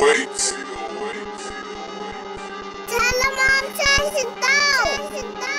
wait. Tell him I'm chasing.